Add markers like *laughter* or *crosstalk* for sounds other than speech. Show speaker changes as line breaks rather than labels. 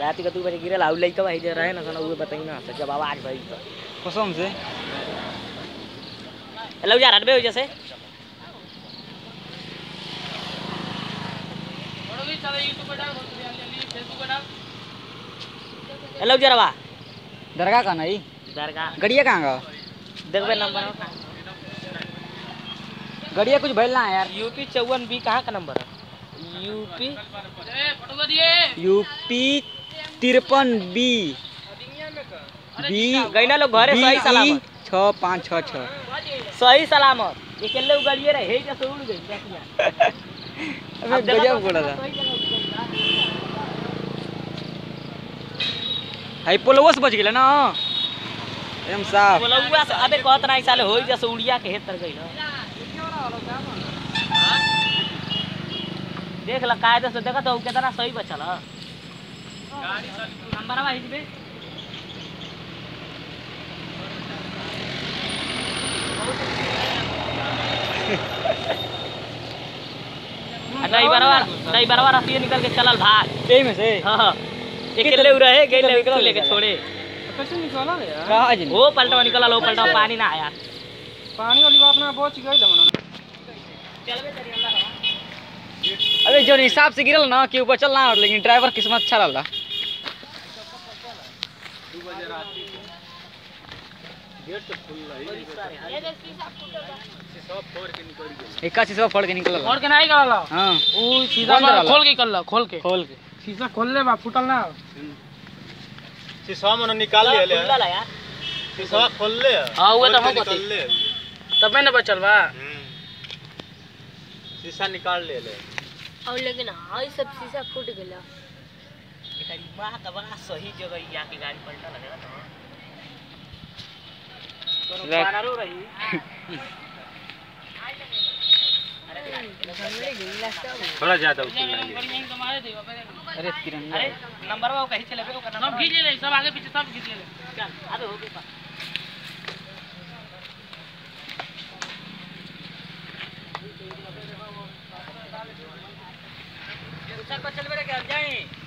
रात के दू बजे गिरल आउ लइका भाई जे रहे ना सन उहे बताई ना तो जब आवाज़ भई तो।
कसम से?
हेलो यार हटबे हो जैसे? हेलो जरवा
दरगाह का नहीं
दरगाह।
गड़िया कहाँ का?
देखबे नंबर
गड़िया कुछ भैल ना है यार।
यूपी चौवन बी कहाँ का नंबर है? यूपी?
यूपी तिरपन बी बी
गैना लोग घरे सही सलामत।
छः पाँच छः छः।
सही सलामत। ये केले उगड़िए रहे हे जैसे उड़ गई *laughs*
अबे गजब बोला था। हाई पोलवो से बच गेला ना। एकदम साफ़।
बोलौआ से अबे कहत नहीं साले होई जैसे उड़िया के हेतर गई ना। देख ल कायदे से देखत हो कितना सही बचल ह? ड्राइवरवा ड्राइवरवा रस्सी निकल के चलल भाग।
यही में से?
हाँ अकेले उ रहे गए
निकल
लेके छोड़े।
कैसे निकाला यार?
कहाँ जी
वो पलटवा निकल वो पलटवा पानी ना आया।
पानी वाली बात ना बच गई मन
अबे जो हिसाब से गिरल ना कि ऊपर चल ना लेकिन ड्राइवर किस्मत अच्छा रहला एक शीशा फोड़ के निकल
और के नहीं गला
हाँ।
वो शीशा
बंद
बा-
रहला।
खोल के कर ला खोल के।
खोल के।
शीशा खोल ले बा फूटल ना।
शीशा मन निकाल ले ले।
खुलल यार।
शीशा खोल ले
हाँ, उहे तो हम
के। ले
तबे ना बचल बा।
हम्म। शीशा निकाल ले ले।
और लेकिन हाई सब शीशा फूट गेला
तेरी माँ बड़ा सही जगह यहाँ की गाड़ी पलटा लगेगा तो
थोड़ा ज़्यादा
अरे तिरंगा
नंबर वो कहीं चले
सब खींच ले सब आगे पीछे सब खींच ले।
चल चल पर चल जाए।